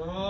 Oh.